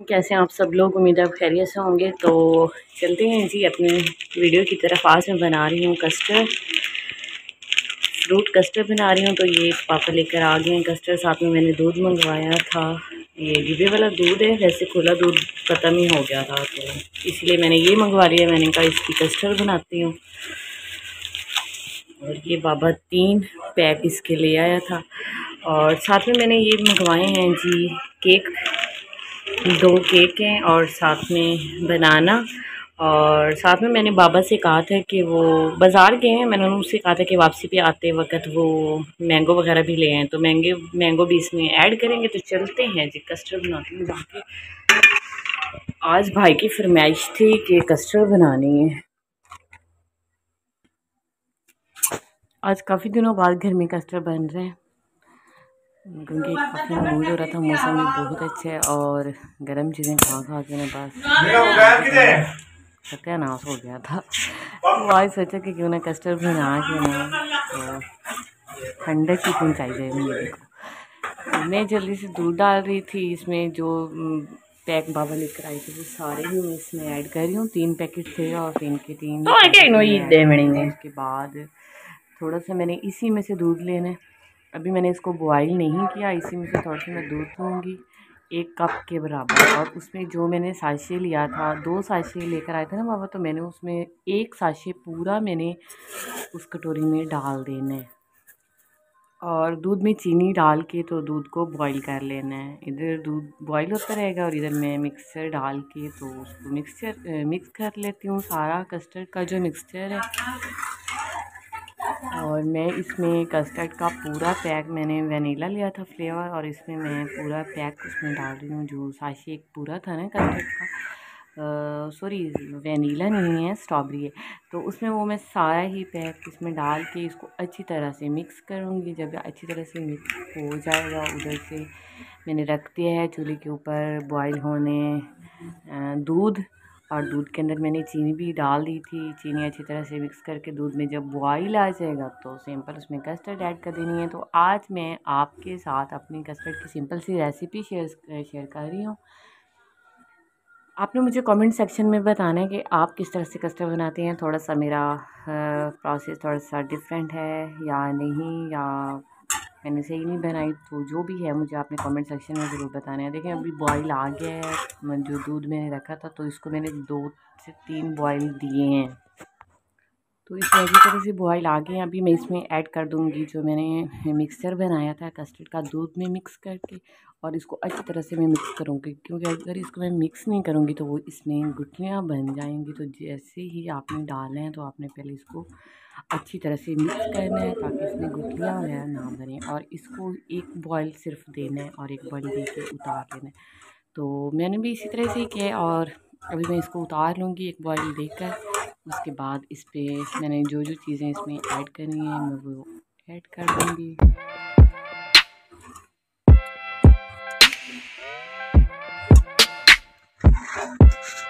कैसे आप सब लोग? उम्मीद है खैरियत से होंगे। तो चलते हैं जी अपनी वीडियो की तरफ़। आज मैं बना रही हूँ कस्टर्ड, फ्रूट कस्टर्ड बना रही हूँ। तो ये पापा लेकर आ गए हैं कस्टर्ड। साथ में मैंने दूध मंगवाया था। ये डिब्बे वाला दूध है। वैसे खुला दूध ख़त्म ही हो गया था तो इसलिए मैंने ये मंगवा लिया। मैंने कहा इसकी कस्टर्ड बनाती हूँ। और ये बाबा तीन पैक इसके ले आया था। और साथ में मैंने ये मंगवाए हैं जी केक। दो केक हैं और साथ में बनाना। और साथ में मैंने बाबा से कहा था कि वो बाज़ार गए हैं। मैंने उनसे कहा था कि वापसी पे आते वक्त वो मैंगो वगैरह भी ले आए। तो मैंगे मैंगो भी इसमें ऐड करेंगे। तो चलते हैं जी कस्टर्ड बनाते हैं जाके आज भाई की फरमाइश थी कि कस्टर्ड बनानी है। आज काफ़ी दिनों बाद घर में कस्टर्ड बन रहे हैं। क्योंकि काफ़ी मूड हो रहा था मौसम भी बहुत अच्छा है और गर्म चीज़ें खा खा के मेरे पास सत्यानाश हो? गया था। तो आज सोचा कि क्यों ना कस्टर्ड बना के ना? तो ठंडक की क्यों चाहिए मेरे को मैं जल्दी से दूध डाल रही थी इसमें जो पैक बाबा लेकर आई थी वो सारे ही मैं इसमें ऐड कर रही हूँ। तीन पैकेट थे और तीन के तीन। तो उसके बाद थोड़ा सा मैंने इसी में से दूध लेना है। अभी मैंने इसको बॉयल नहीं किया, इसी में से थोड़ा सा मैं दूध दूँगी, एक कप के बराबर। और उसमें जो मैंने साशे लिया था, दो साशे लेकर आए थे ना बाबा तो मैंने उसमें एक साशे पूरा मैंने उस कटोरी में डाल देना है। और दूध में चीनी डाल के तो दूध को बॉईल कर लेना है। इधर दूध बॉईल होता रहेगा और इधर मैं मिक्सर डाल के तो उसको मिक्सचर मिक्स कर लेती हूँ। सारा कस्टर्ड का जो मिक्सचर है और मैं इसमें कस्टर्ड का पूरा पैक मैंने वनीला लिया था फ्लेवर और इसमें मैं पूरा पैक उसमें डाल रही हूँ, जो साशी एक पूरा था ना कस्टर्ड का। सॉरी वनीला नहीं है स्ट्रॉबेरी है। तो उसमें वो मैं सारा ही पैक इसमें डाल के इसको अच्छी तरह से मिक्स करूँगी। जब अच्छी तरह से मिक्स हो जाएगा, उधर से मैंने रख दिया है चूल्हे के ऊपर बॉयल होने दूध। और दूध के अंदर मैंने चीनी भी डाल दी थी। चीनी अच्छी तरह से मिक्स करके दूध में जब बॉईल आ जाएगा तो सिंपल उसमें कस्टर्ड ऐड कर देनी है। तो आज मैं आपके साथ अपनी कस्टर्ड की सिंपल सी रेसिपी शेयर शेयर कर रही हूँ। आपने मुझे कमेंट सेक्शन में बताना है कि आप किस तरह से कस्टर्ड बनाते हैं। थोड़ा सा मेरा प्रोसेस थोड़ा सा डिफरेंट है या नहीं या मैंने सही नहीं बनाई तो जो भी है मुझे आपने कमेंट सेक्शन में ज़रूर बताना है। देखें अभी बॉईल आ गया है जो दूध मैंने रखा था तो इसको मैंने दो से तीन बॉईल दिए हैं। तो इस अच्छी तरह से बॉयल आ गए अभी मैं इसमें ऐड कर दूँगी जो मैंने मिक्सर बनाया था कस्टर्ड का दूध में मिक्स करके और इसको अच्छी तरह से मैं मिक्स करूँगी। क्योंकि अगर इसको मैं मिक्स नहीं करूँगी तो वो इसमें गुटलियाँ बन जाएँगी। तो जैसे ही आपने डाले हैं तो आपने पहले इसको अच्छी तरह से मिक्स करना है ताकि इसमें गुटलियाँ वगैरह ना बने और इसको एक बॉयल सिर्फ़ देना है और एक बॉयल दे के उतार देना है। तो मैंने भी इसी तरह से ही किया और अभी मैं इसको उतार लूँगी एक बॉयल देकर। उसके बाद इस पर मैंने जो जो चीज़ें इसमें ऐड करनी है, मैं वो ऐड कर दूँगी। Thank